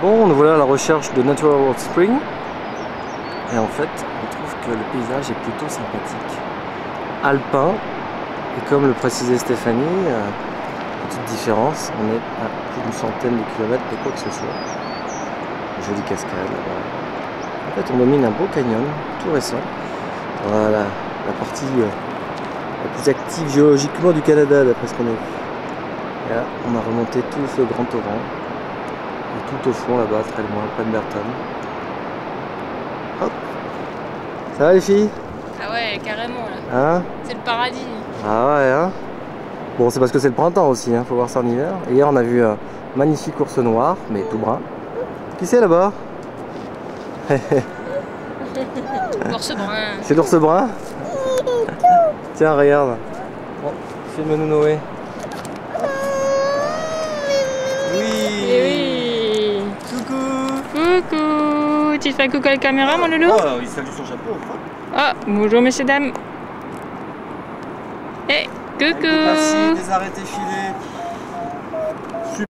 Bon, nous voilà à la recherche de Natural World Spring. Et en fait, on trouve que le paysage est plutôt sympathique. Alpin. Et comme le précisait Stéphanie, euh, petite différence, on est à plus d'une centaine de kilomètres de quoi que ce soit. Jolie cascade là-bas. En fait, on domine un beau canyon, tout récent. Voilà, la partie euh, la plus active géologiquement du Canada, d'après ce qu'on a vu. Et là, on a remonté tout ce grand torrent. Et tout au fond là-bas, très loin, Penberton. Hop Ça va les filles? Ah ouais, carrément là. Hein? C'est le paradis. Ah ouais, hein? Bon, c'est parce que c'est le printemps aussi, hein, faut voir ça en hiver. Et hier, on a vu un magnifique ours noir, mais tout brun. Qui c'est là-bas? L'ours brun. C'est l'ours brun? Tiens, regarde. Bon, filme-nous Noé. Coucou. Tu fais un coucou à la caméra, mon loulou Oh, il salue son chapeau. Ah, bonjour, messieurs, dames. Eh, coucou. Merci des arrêtés filés.